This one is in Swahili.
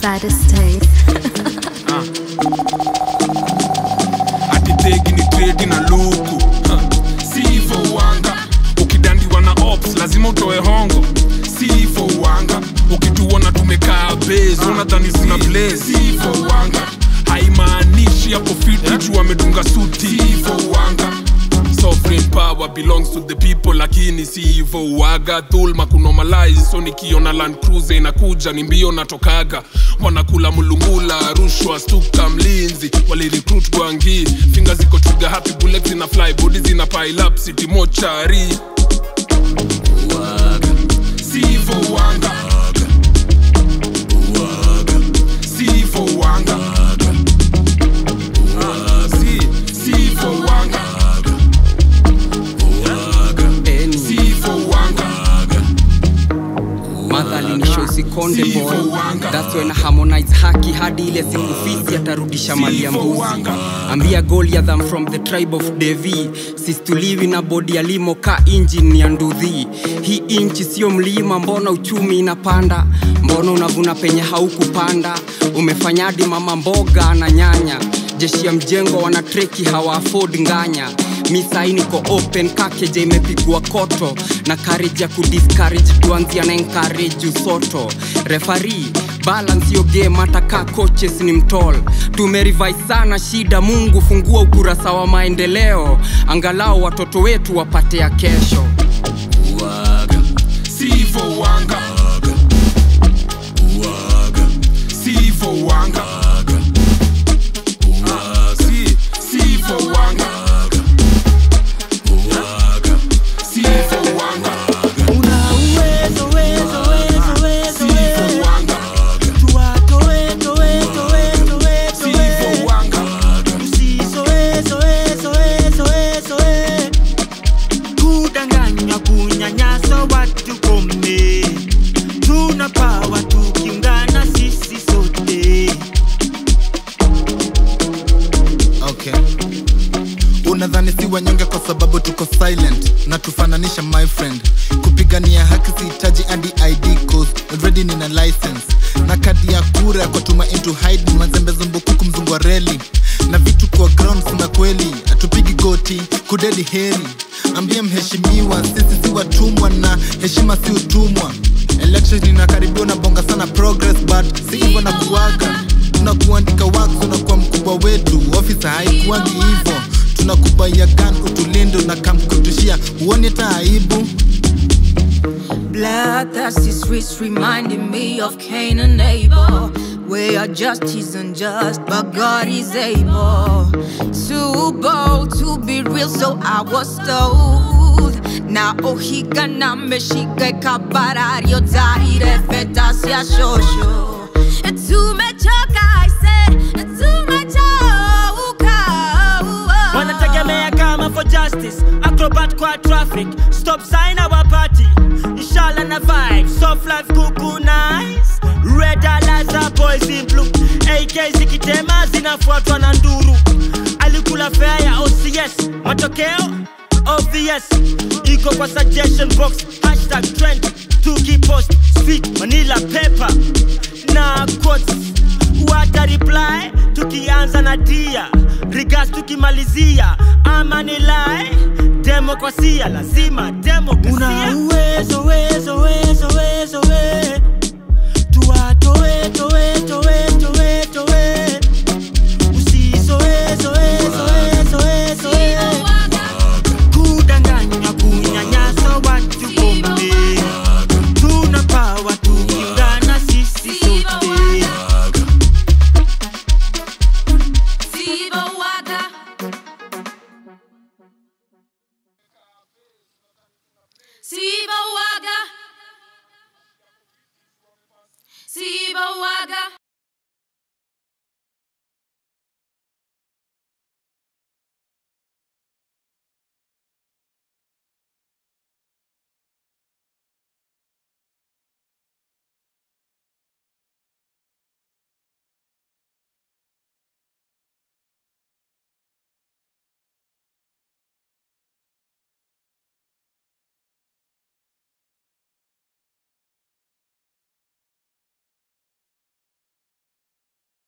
baddest taste. atitegi ni tredi na luku. Ha, si hivo uanga ukidandiwa na ops lazima utoe hongo. Si hivo uanga ukituona tumekaa bezo. Nadhani zina blaze? Si hivo uanga haimaanishi hapo fiti juu amedunga suti. Si hivo uanga sovereign power belongs to the people lakini si hivo uaga. Dhulma kunomalize so nikiona land cruiser inakuja ni mbio natokaga. Wanakula mulungula rushwa stuka mlinzi walirecruit gwangi. Finga ziko twiga happy bullets zina fly body zina pile up city mochari. Si hivo show boy that's when harmonize haki hadi ile siku fizi atarudisha mali ya mbuzi. ambia goliatham from the tribe of devi. Sistuliwi na bodi ya limo ka injin ya ndudhi. Hii inchi sio mlima mbona uchumi inapanda? Mbona unavuna penye haukupanda? Umefanyadi mama mboga na nyanya? Jeshi ya mjengo wana treki hawa afford niko open kakeja imepigwa koto. Na courage ya kudiscourage kuanzia na encourage usoto. Refari balance yo game hata ka coaches ni mtol. Tumerivai sana shida mungu fungua ukurasa wa maendeleo. Angalau watoto wetu wapate ya kesho. Waga. Sivo uanga kunyanyasa watu kome tuna pawa tukiungana sisi sote. Okay. Unadhani si wanyonge kwa sababu tuko silent? Na tufananisha my friend. Kupigania haki sihitaji hadi id cause already nina license. Na kadi ya kura kwa tuma into hide. Mazembe zumbukuku mzungu wa reli. Na vitu kwa ground sina kweli. Hatupigi goti. Kudedi heri ambie mheshimiwa sisi si watumwa na heshima si utumwa. Election inakaribiwa na bonga sana progress but si hivyo na kuaga. Tunakuandika na kwa mkubwa wetu ofisa haikuwagi hivyo. Tunakubaya gan utulinde na kamkutushia huoni Blood, that's this reminding me of Cain and Abel, where justice unjust, but God is able. Too bold to be real, so I was told. Na ohika na meshika kabarario taire feta sia shosho. Tumechoka, oh, oh, oh, I said, tumechoka. wanategemea kama for justice acrobat kwa traffic stop sign our party inshallah na vibe soft life kuku nice red alaza za boys in blue. Ak zikitema zinafuatwa na nduru. Alikula fea ya ocs matokeo? Obvious. Iko kwa suggestion box. Hashtag trend. Tukipost Speak manila paper na quotes. Wata reply. Tukianza na dia. Regards tukimalizia. Ama ni lie. Demokrasia lazima demokrasia Siva Waga. Siva Waga.